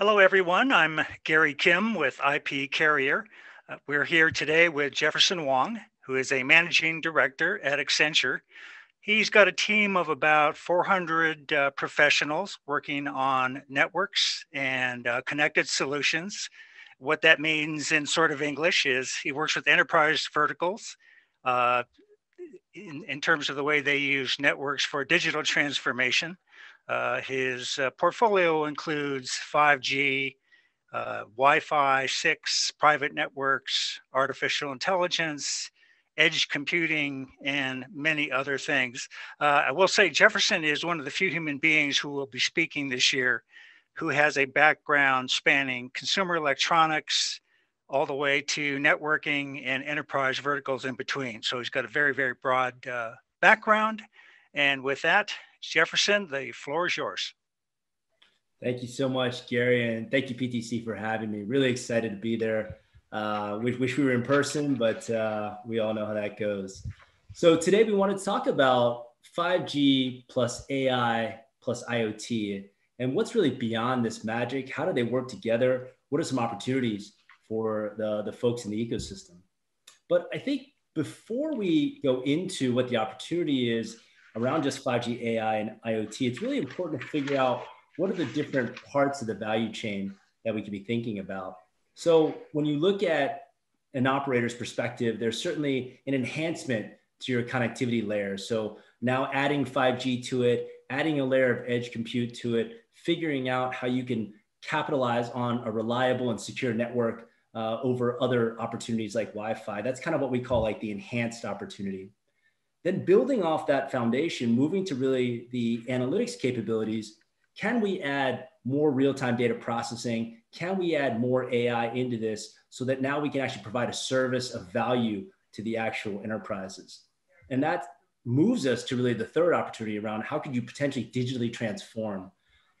Hello, everyone. I'm Gary Kim with IP Carrier. Uh, we're here today with Jefferson Wang, who is a managing director at Accenture. He's got a team of about 400 uh, professionals working on networks and uh, connected solutions. What that means in sort of English is he works with enterprise verticals uh, in, in terms of the way they use networks for digital transformation uh, his uh, portfolio includes 5G, uh, Wi Fi 6, private networks, artificial intelligence, edge computing, and many other things. Uh, I will say Jefferson is one of the few human beings who will be speaking this year who has a background spanning consumer electronics all the way to networking and enterprise verticals in between. So he's got a very, very broad uh, background. And with that, Jefferson, the floor is yours. Thank you so much, Gary, and thank you, PTC, for having me. Really excited to be there. Uh, we wish we were in person, but uh, we all know how that goes. So today we want to talk about 5G plus AI plus IoT and what's really beyond this magic. How do they work together? What are some opportunities for the, the folks in the ecosystem? But I think before we go into what the opportunity is, around just 5G AI and IoT, it's really important to figure out what are the different parts of the value chain that we could be thinking about. So when you look at an operator's perspective, there's certainly an enhancement to your connectivity layer. So now adding 5G to it, adding a layer of edge compute to it, figuring out how you can capitalize on a reliable and secure network uh, over other opportunities like Wi-Fi. That's kind of what we call like the enhanced opportunity. Then building off that foundation, moving to really the analytics capabilities, can we add more real-time data processing? Can we add more AI into this so that now we can actually provide a service of value to the actual enterprises? And that moves us to really the third opportunity around how could you potentially digitally transform?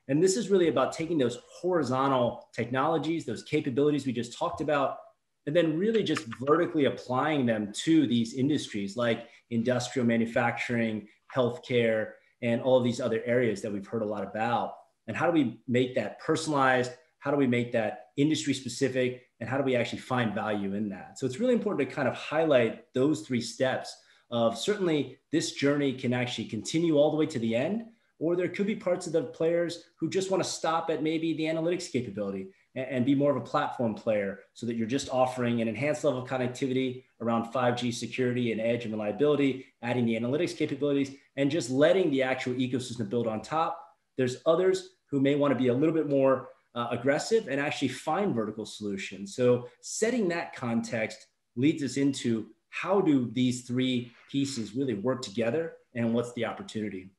And this is really about taking those horizontal technologies, those capabilities we just talked about, and then really just vertically applying them to these industries like industrial manufacturing, healthcare, and all of these other areas that we've heard a lot about. And how do we make that personalized? How do we make that industry specific? And how do we actually find value in that? So it's really important to kind of highlight those three steps of certainly this journey can actually continue all the way to the end, or there could be parts of the players who just want to stop at maybe the analytics capability and, be more of a platform player so that you're just offering an enhanced level of connectivity around 5G security and edge and reliability, adding the analytics capabilities, and just letting the actual ecosystem build on top. There's others who may want to be a little bit more uh, aggressive and actually find vertical solutions. So setting that context leads us into how do these three pieces really work together and what's the opportunity?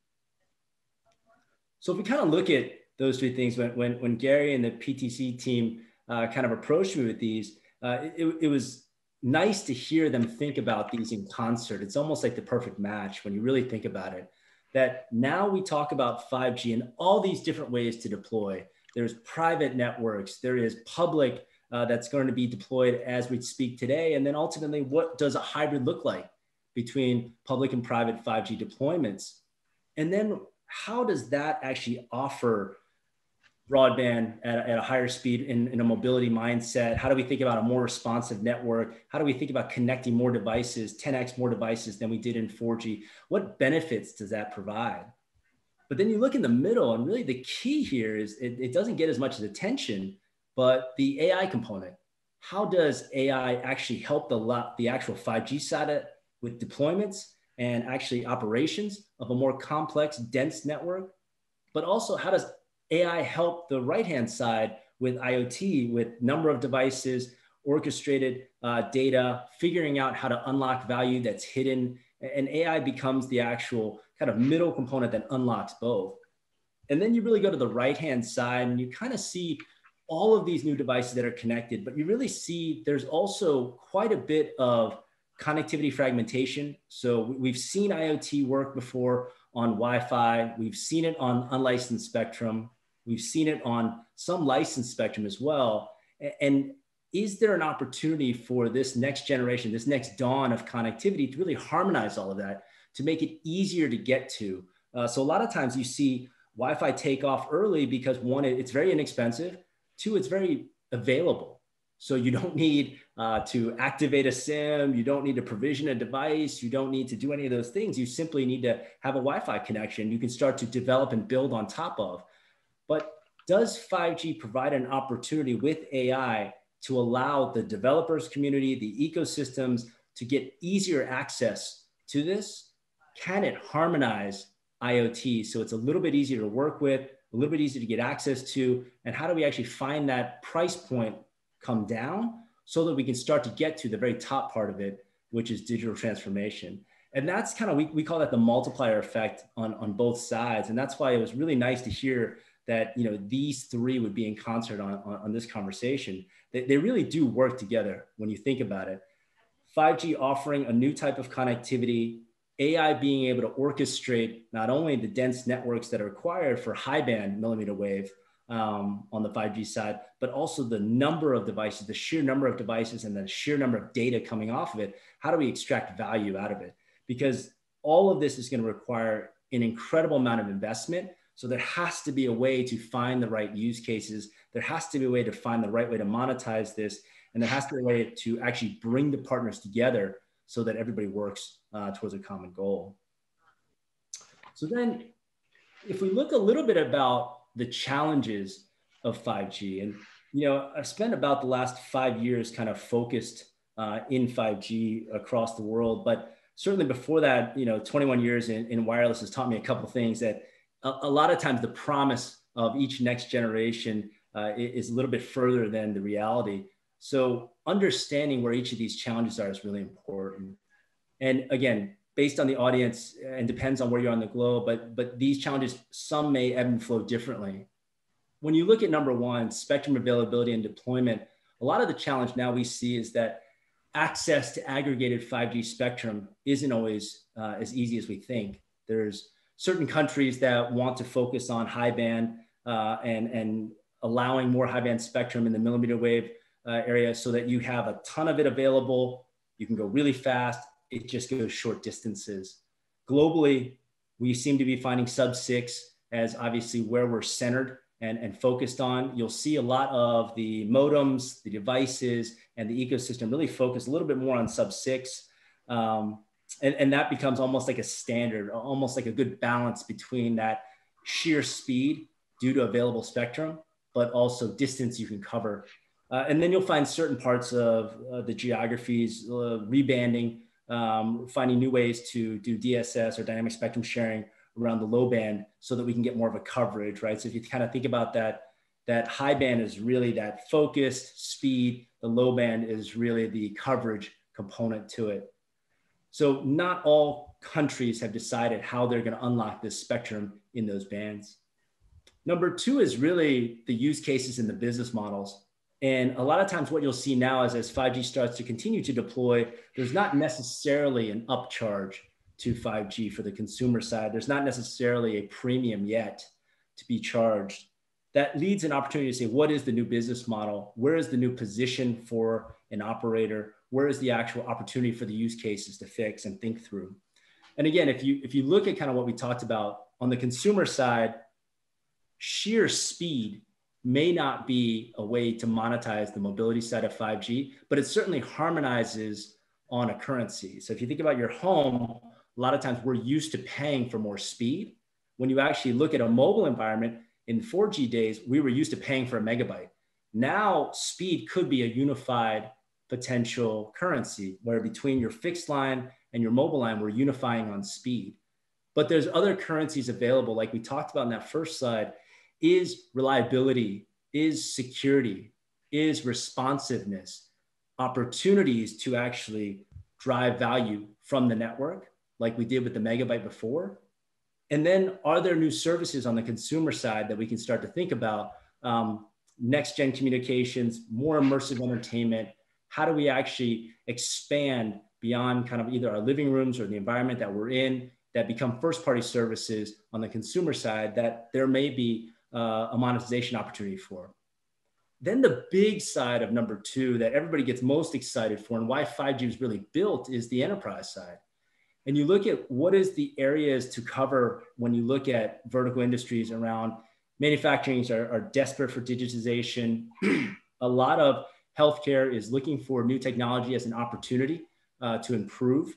So if we kind of look at those three things. When, when, when Gary and the PTC team uh, kind of approached me with these, uh, it, it was nice to hear them think about these in concert. It's almost like the perfect match when you really think about it. That now we talk about 5G and all these different ways to deploy. There's private networks, there is public uh, that's going to be deployed as we speak today. And then ultimately, what does a hybrid look like between public and private 5G deployments? And then how does that actually offer broadband at, at a higher speed in, in a mobility mindset? How do we think about a more responsive network? How do we think about connecting more devices, 10x more devices than we did in 4G? What benefits does that provide? But then you look in the middle, and really the key here is it, it doesn't get as much attention, but the AI component. How does AI actually help the, the actual 5G side of, with deployments and actually operations of a more complex, dense network? But also, how does AI help the right hand side with IoT, with number of devices, orchestrated uh, data, figuring out how to unlock value that's hidden. And AI becomes the actual kind of middle component that unlocks both. And then you really go to the right hand side and you kind of see all of these new devices that are connected, but you really see there's also quite a bit of connectivity fragmentation. So we've seen IoT work before on Wi Fi, we've seen it on unlicensed spectrum. We've seen it on some license spectrum as well. And is there an opportunity for this next generation, this next dawn of connectivity to really harmonize all of that, to make it easier to get to? Uh, so a lot of times you see Wi-Fi take off early because one, it's very inexpensive. Two, it's very available. So you don't need uh, to activate a SIM, you don't need to provision a device, you don't need to do any of those things. You simply need to have a Wi-Fi connection. You can start to develop and build on top of. But does 5G provide an opportunity with AI to allow the developers community, the ecosystems to get easier access to this? Can it harmonize IoT so it's a little bit easier to work with, a little bit easier to get access to? And how do we actually find that price point come down so that we can start to get to the very top part of it, which is digital transformation? And that's kind of, we, we call that the multiplier effect on, on both sides. And that's why it was really nice to hear that you know these three would be in concert on, on, on this conversation. They, they really do work together when you think about it. 5G offering a new type of connectivity, AI being able to orchestrate not only the dense networks that are required for high band millimeter wave um, on the 5G side, but also the number of devices, the sheer number of devices, and the sheer number of data coming off of it. How do we extract value out of it? Because all of this is going to require an incredible amount of investment so there has to be a way to find the right use cases. There has to be a way to find the right way to monetize this. And there has to be a way to actually bring the partners together so that everybody works uh, towards a common goal. So then if we look a little bit about the challenges of 5G, and you know, I've spent about the last five years kind of focused uh, in 5G across the world, but certainly before that, you know, 21 years in, in wireless has taught me a couple things that a, a lot of times the promise of each next generation uh, is a little bit further than the reality. So understanding where each of these challenges are is really important. And again, based on the audience and depends on where you're on the globe, but but these challenges, some may ebb and flow differently. When you look at number one, spectrum availability and deployment, a lot of the challenge now we see is that access to aggregated 5G spectrum isn't always uh, as easy as we think. There's certain countries that want to focus on high band uh, and, and allowing more high band spectrum in the millimeter wave uh, area so that you have a ton of it available. You can go really fast. It just goes short distances. Globally, we seem to be finding sub six as obviously where we're centered and, and focused on. You'll see a lot of the modems, the devices, and the ecosystem really focus a little bit more on sub six. Um, and, and that becomes almost like a standard, almost like a good balance between that sheer speed due to available spectrum, but also distance you can cover. Uh, and then you'll find certain parts of uh, the geographies, uh, rebanding, um, finding new ways to do DSS or dynamic spectrum sharing around the low band so that we can get more of a coverage, right? So if you kind of think about that, that high band is really that focused speed, the low band is really the coverage component to it. So not all countries have decided how they're going to unlock this spectrum in those bands. Number two is really the use cases and the business models. And a lot of times, what you'll see now is as 5G starts to continue to deploy, there's not necessarily an upcharge to 5G for the consumer side. There's not necessarily a premium yet to be charged. That leads an opportunity to say, what is the new business model? Where is the new position for an operator? Where is the actual opportunity for the use cases to fix and think through? And again if you if you look at kind of what we talked about on the consumer side sheer speed may not be a way to monetize the mobility side of 5g but it certainly harmonizes on a currency. So if you think about your home a lot of times we're used to paying for more speed. When you actually look at a mobile environment in 4g days we were used to paying for a megabyte. Now speed could be a unified potential currency where between your fixed line and your mobile line, we're unifying on speed. But there's other currencies available, like we talked about in that first slide, is reliability, is security, is responsiveness, opportunities to actually drive value from the network, like we did with the megabyte before. And then are there new services on the consumer side that we can start to think about? Um, next gen communications, more immersive entertainment, how do we actually expand beyond kind of either our living rooms or the environment that we're in that become first party services on the consumer side that there may be uh, a monetization opportunity for. Then the big side of number two that everybody gets most excited for and why 5G was really built is the enterprise side. And you look at what is the areas to cover when you look at vertical industries around manufacturings are, are desperate for digitization. a lot of healthcare is looking for new technology as an opportunity uh, to improve.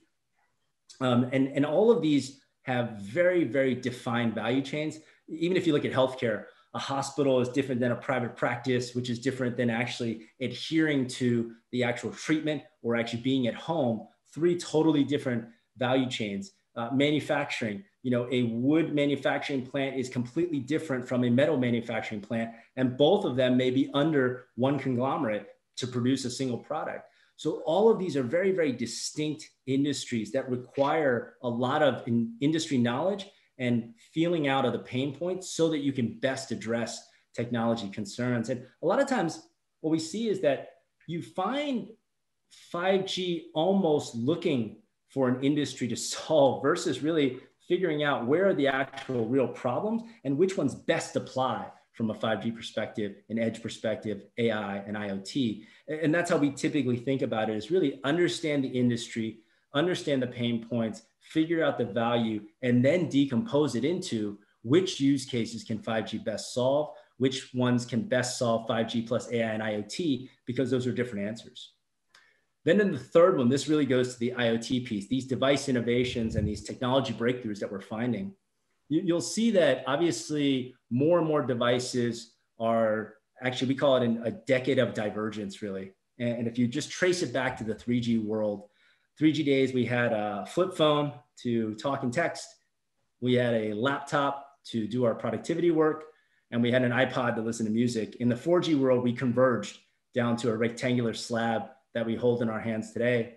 Um, and, and all of these have very, very defined value chains. Even if you look at healthcare, a hospital is different than a private practice, which is different than actually adhering to the actual treatment or actually being at home. Three totally different value chains. Uh, manufacturing, you know, a wood manufacturing plant is completely different from a metal manufacturing plant, and both of them may be under one conglomerate to produce a single product. So all of these are very, very distinct industries that require a lot of in industry knowledge and feeling out of the pain points so that you can best address technology concerns. And a lot of times what we see is that you find 5G almost looking for an industry to solve versus really figuring out where are the actual real problems and which ones best apply from a 5G perspective, an edge perspective, AI and IoT. And that's how we typically think about it is really understand the industry, understand the pain points, figure out the value, and then decompose it into which use cases can 5G best solve, which ones can best solve 5G plus AI and IoT, because those are different answers. Then in the third one, this really goes to the IoT piece, these device innovations and these technology breakthroughs that we're finding you, will see that obviously more and more devices are actually, we call it an, a decade of divergence, really. And, and if you just trace it back to the 3G world, 3G days, we had a flip phone to talk and text, we had a laptop to do our productivity work, and we had an iPod to listen to music. In the 4G world, we converged down to a rectangular slab that we hold in our hands today.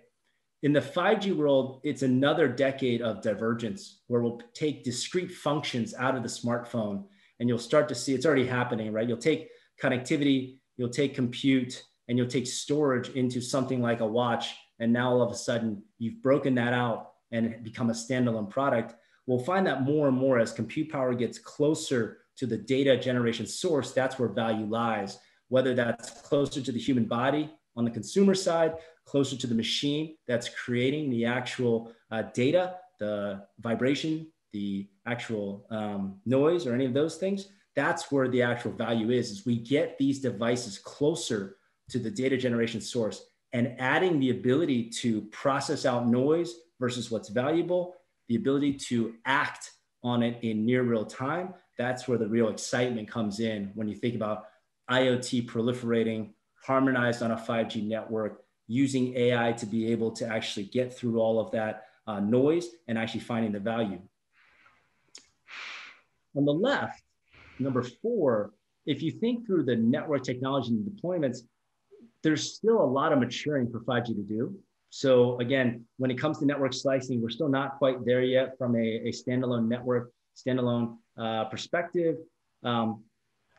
In the 5G world, it's another decade of divergence where we'll take discrete functions out of the smartphone and you'll start to see it's already happening, right? You'll take connectivity, you'll take compute, and you'll take storage into something like a watch. And now all of a sudden, you've broken that out and become a standalone product. We'll find that more and more as compute power gets closer to the data generation source, that's where value lies, whether that's closer to the human body on the consumer side, closer to the machine that's creating the actual uh, data, the vibration, the actual um, noise, or any of those things. That's where the actual value is. Is we get these devices closer to the data generation source and adding the ability to process out noise versus what's valuable, the ability to act on it in near real time. That's where the real excitement comes in when you think about IoT proliferating, harmonized on a 5G network, using AI to be able to actually get through all of that uh, noise and actually finding the value. On the left, number four, if you think through the network technology and deployments, there's still a lot of maturing for 5G to do. So again, when it comes to network slicing, we're still not quite there yet from a, a standalone network, standalone uh, perspective. Um,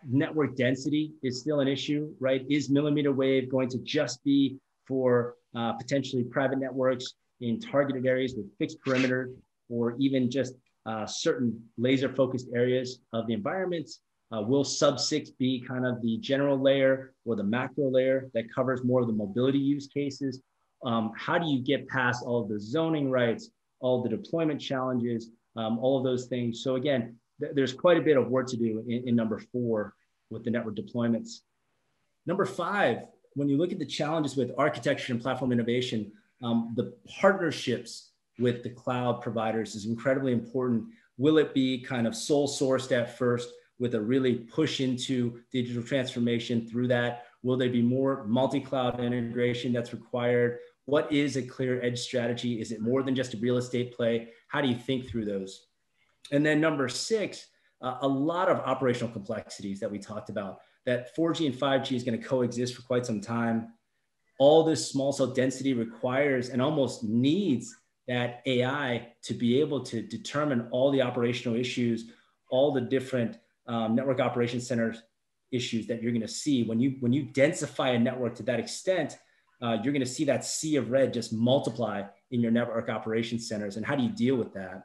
network density is still an issue, right? Is millimeter wave going to just be for uh, potentially private networks in targeted areas with fixed perimeter or even just uh, certain laser focused areas of the environments? Uh, will sub six be kind of the general layer or the macro layer that covers more of the mobility use cases? Um, how do you get past all the zoning rights, all the deployment challenges, um, all of those things? So again, th there's quite a bit of work to do in, in number four with the network deployments. Number five, when you look at the challenges with architecture and platform innovation, um, the partnerships with the cloud providers is incredibly important. Will it be kind of sole sourced at first with a really push into digital transformation through that? Will there be more multi-cloud integration that's required? What is a clear edge strategy? Is it more than just a real estate play? How do you think through those? And then number six, uh, a lot of operational complexities that we talked about that 4G and 5G is going to coexist for quite some time. All this small cell density requires and almost needs that AI to be able to determine all the operational issues, all the different um, network operation centers issues that you're going to see when you when you densify a network to that extent. Uh, you're going to see that sea of red just multiply in your network operations centers. And how do you deal with that?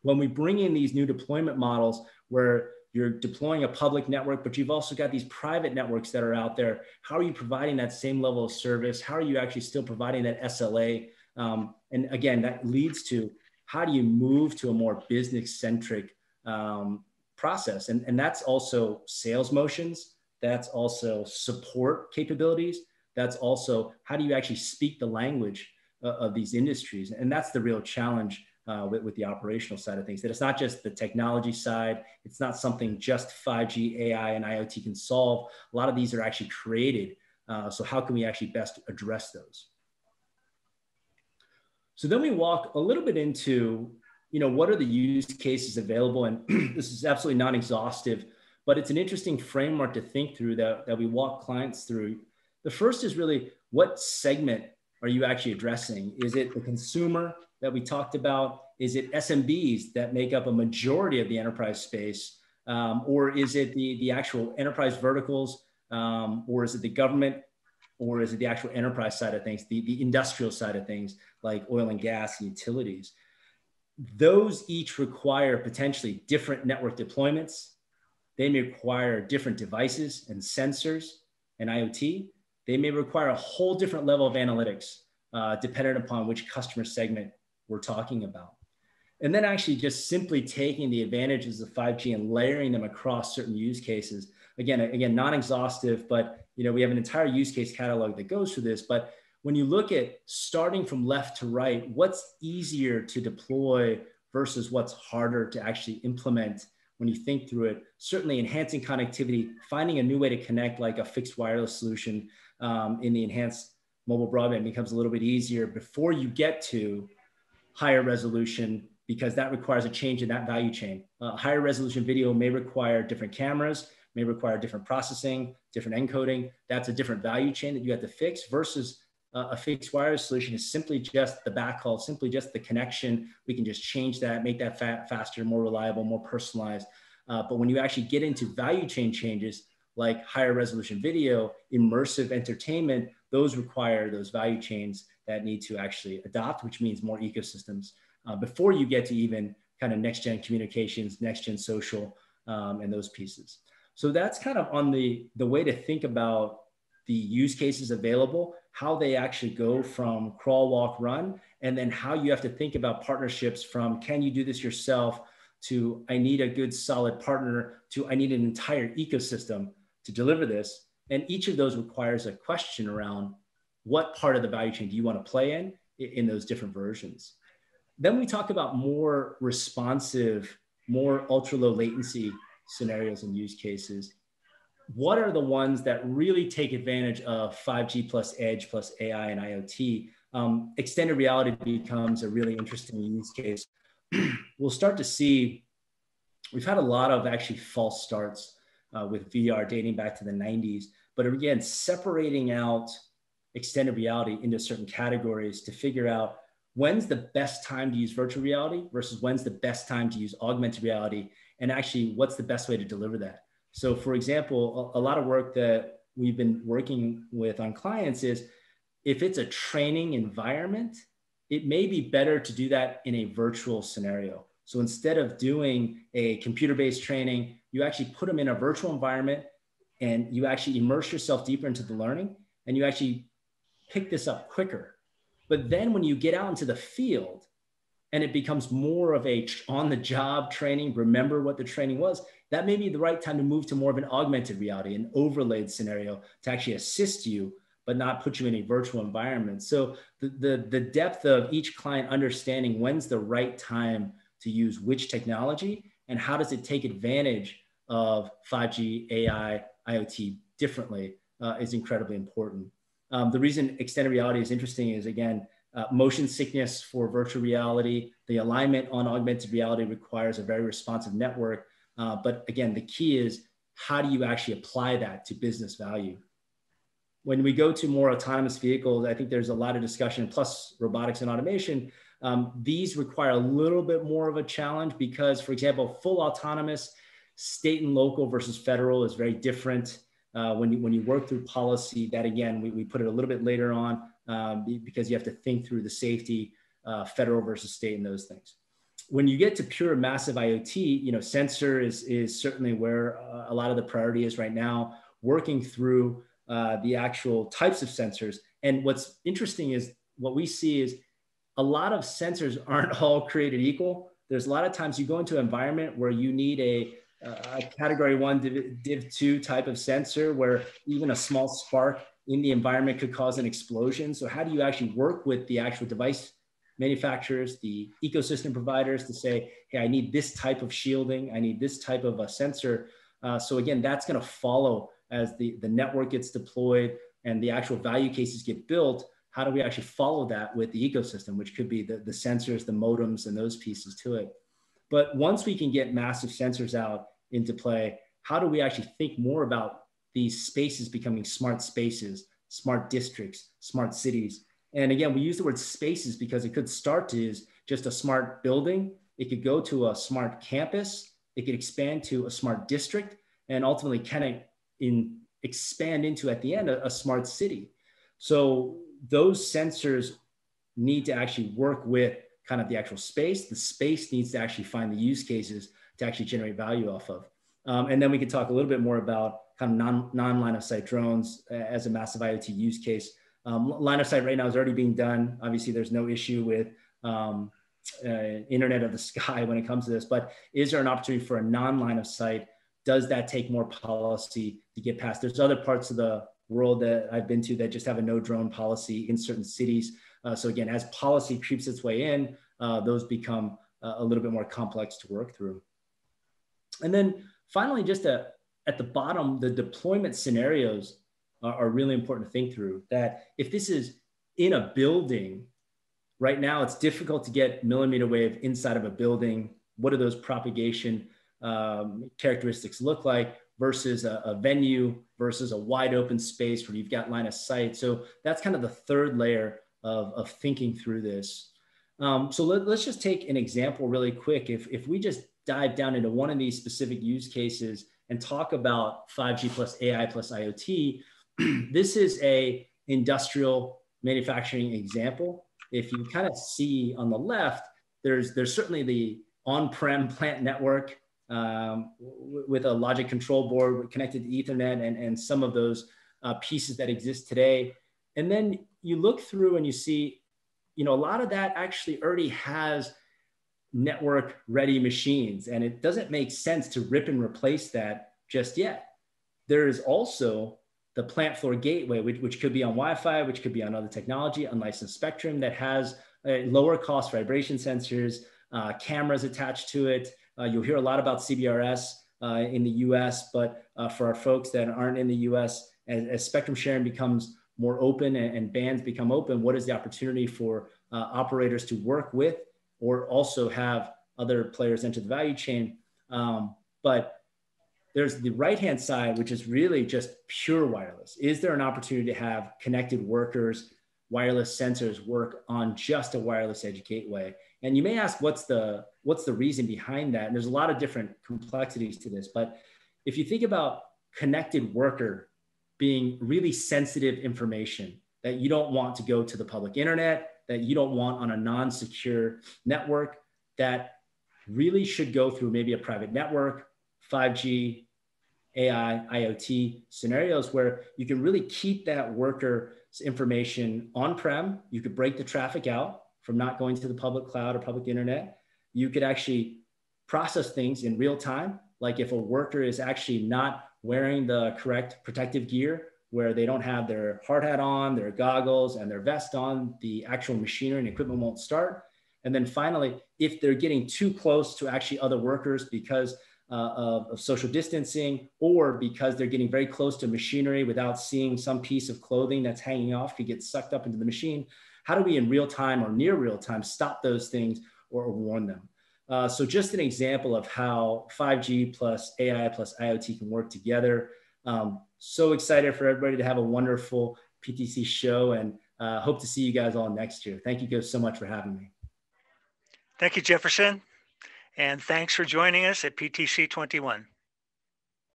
When we bring in these new deployment models where you're deploying a public network, but you've also got these private networks that are out there. How are you providing that same level of service? How are you actually still providing that SLA? Um, and again, that leads to how do you move to a more business centric um, process. And, and that's also sales motions, that's also support capabilities, that's also how do you actually speak the language uh, of these industries? And that's the real challenge uh, with, with the operational side of things. That it's not just the technology side, it's not something just 5G, AI, and IoT can solve. A lot of these are actually created. Uh, so, how can we actually best address those? So then we walk a little bit into, you know, what are the use cases available? And this is absolutely non-exhaustive, but it's an interesting framework to think through that, that we walk clients through. The first is really what segment are you actually addressing? Is it the consumer that we talked about? Is it SMBs that make up a majority of the enterprise space? Um, or is it the, the actual enterprise verticals? Um, or is it the government? Or is it the actual enterprise side of things, the, the industrial side of things, like oil and gas and utilities? Those each require potentially different network deployments. They may require different devices and sensors and IoT. They may require a whole different level of analytics, uh, dependent upon which customer segment we're talking about. And then actually just simply taking the advantages of 5G and layering them across certain use cases. Again, again, non-exhaustive, but you know, we have an entire use case catalog that goes through this. But when you look at starting from left to right, what's easier to deploy versus what's harder to actually implement when you think through it, certainly enhancing connectivity, finding a new way to connect like a fixed wireless solution um, in the enhanced mobile broadband becomes a little bit easier before you get to higher resolution because that requires a change in that value chain. Uh, higher resolution video may require different cameras, may require different processing, different encoding. That's a different value chain that you have to fix versus uh, a fixed wireless solution is simply just the backhaul, simply just the connection. We can just change that, make that fa- faster, more reliable, more personalized. Uh, but when you actually get into value chain changes like higher resolution video, immersive entertainment, those require those value chains that need to actually adopt, which means more ecosystems uh, before you get to even kind of next gen communications, next gen social, um, and those pieces. So that's kind of on the the way to think about the use cases available, how they actually go from crawl, walk, run, and then how you have to think about partnerships from can you do this yourself to I need a good solid partner to I need an entire ecosystem to deliver this. And each of those requires a question around what part of the value chain do you want to play in in those different versions. Then we talk about more responsive, more ultra low latency scenarios and use cases. What are the ones that really take advantage of 5G plus edge plus AI and IoT? Um, extended reality becomes a really interesting use case. we'll start to see, we've had a lot of actually false starts uh, with VR dating back to the 90s. But again, separating out extended reality into certain categories to figure out when's the best time to use virtual reality versus when's the best time to use augmented reality and actually what's the best way to deliver that. So for example a, lot of work that we've been working with on clients is if it's a training environment it may be better to do that in a virtual scenario. So instead of doing a computer-based training you actually put them in a virtual environment and you actually immerse yourself deeper into the learning and you actually pick this up quicker. But then when you get out into the field and it becomes more of a on the job training, remember what the training was, that may be the right time to move to more of an augmented reality, an overlaid scenario to actually assist you, but not put you in a virtual environment. So the, the, the depth of each client understanding when's the right time to use which technology and how does it take advantage of 5G, AI, IoT differently uh, is incredibly important. Um, the reason extended reality is interesting is again, uh, motion sickness for virtual reality. The alignment on augmented reality requires a very responsive network. Uh, but again, the key is how do you actually apply that to business value? When we go to more autonomous vehicles, I think there's a lot of discussion, plus robotics and automation. Um, these require a little bit more of a challenge because, for example, full autonomous, state and local versus federal is very different uh, when, you, when you work through policy, that again, we, we put it a little bit later on um, because you have to think through the safety, uh, federal versus state and those things. When you get to pure massive IoT, you know, sensor is, is certainly where uh, a lot of the priority is right now, working through uh, the actual types of sensors. And what's interesting is what we see is a lot of sensors aren't all created equal. There's a lot of times you go into an environment where you need a a category one div, div 2 type of sensor where even a small spark in the environment could cause an explosion. So how do you actually work with the actual device manufacturers, the ecosystem providers to say, hey, I need this type of shielding, I need this type of a sensor. Uh, so again, that's going to follow as the, the network gets deployed and the actual value cases get built. How do we actually follow that with the ecosystem, which could be the, the sensors, the modems, and those pieces to it. But once we can get massive sensors out into play, how do we actually think more about these spaces becoming smart spaces, smart districts, smart cities? And again, we use the word spaces because it could start to is just a smart building. It could go to a smart campus. It could expand to a smart district and ultimately kind of in expand into at the end a, a smart city. So those sensors need to actually work with kind of the actual space. The space needs to actually find the use cases to actually generate value off of. Um, and then we can talk a little bit more about kind of non, non line of sight drones as a massive IoT use case. Um, line of sight right now is already being done. Obviously, there's no issue with um, uh, Internet of the Sky when it comes to this, but is there an opportunity for a non line of sight? Does that take more policy to get past? There's other parts of the world that I've been to that just have a no drone policy in certain cities. Uh, so again, as policy creeps its way in, uh, those become uh, a little bit more complex to work through. And then finally, just a, at the bottom, the deployment scenarios are, are really important to think through. That if this is in a building, right now it's difficult to get millimeter wave inside of a building. What do those propagation um, characteristics look like versus a, a, venue versus a wide open space where you've got line of sight? So that's kind of the third layer of, of thinking through this. Um, so let, us just take an example really quick. If, if we just dive down into one of these specific use cases and talk about 5G plus AI plus IoT, this is a industrial manufacturing example. If you kind of see on the left, there's there's certainly the on-prem plant network um, with a logic control board connected to Ethernet and, and some of those uh, pieces that exist today. And then you look through and you see, you know, a lot of that actually already has network ready machines. And it doesn't make sense to rip and replace that just yet. There is also the plant floor gateway, which, which could be on Wi-Fi, which could be on other technology, unlicensed spectrum that has lower cost vibration sensors, uh, cameras attached to it. Uh, you'll hear a lot about CBRS uh, in the US, but uh, for our folks that aren't in the US, as, as spectrum sharing becomes more open and, and, bands become open, what is the opportunity for uh, operators to work with or also have other players enter the value chain? Um, but there's the right hand side, which is really just pure wireless. Is there an opportunity to have connected workers, wireless sensors work on just a wireless edge gateway? And you may ask, what's the what's the reason behind that? And there's a lot of different complexities to this. But if you think about connected worker being really sensitive information that you don't want to go to the public internet, that you don't want on a non-secure network, that really should go through maybe a private network 5G, AI, IoT scenarios where you can really keep that worker's information on prem. You could break the traffic out from not going to the public cloud or public internet. You could actually process things in real time. Like if a worker is actually not wearing the correct protective gear, where they don't have their hard hat on, their goggles, and their vest on, the actual machinery and equipment won't start. And then finally, if they're getting too close to actually other workers because uh, of, of, social distancing, or because they're getting very close to machinery without seeing some piece of clothing that's hanging off could get sucked up into the machine. How do we, in real time or near real time, stop those things or, warn them? Uh, so, just an example of how 5G plus AI plus IoT can work together. Um, so excited for everybody to have a wonderful PTC show and uh, hope to see you guys all next year. Thank you guys so much for having me. Thank you, Jefferson. And thanks for joining us at PTC 21.